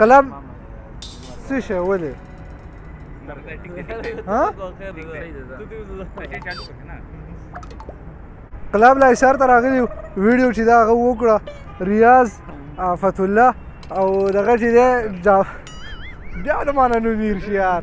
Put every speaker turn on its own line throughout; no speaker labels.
قلم څه شي ولې ها قلم لا اشاره ته راغلی ویډیو چې دا هغه وکړه ریاض افت الله او دغه چې دی بیا نه مانه نو میر شي یار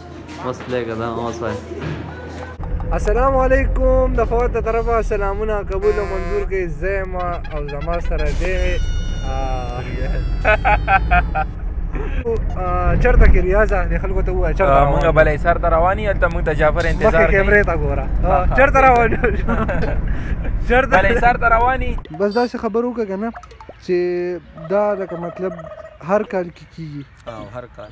اوس پلی که دا
اوس وای
السلام علیکم د فواد د طرفه سلامونه قبول او منظور کې زم او زما سره دی چرته کې ریاضه د خلکو ته وای چرته
موږ بلې سر ته رواني هلته موږ د جعفر انتظار
کوي کیمرې ته ګوره چرته رواني چرته
بلې سر ته رواني
بس دا څه خبرو کنه چې دا لکه مطلب هر کال کې کیږي
او هر کال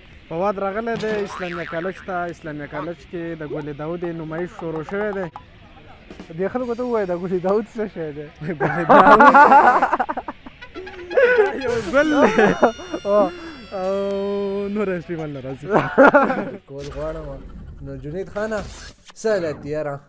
فواد راغلی دی اسلامیا کالج ته اسلامیا کالج کې د ګل داود نمایش شروع شوی دی دې خلکو ته ووایه د ګل داود څه شی دی یو ګل او نور استعمال نه راځي کول غواړم نو جنید خانه سهلت یاره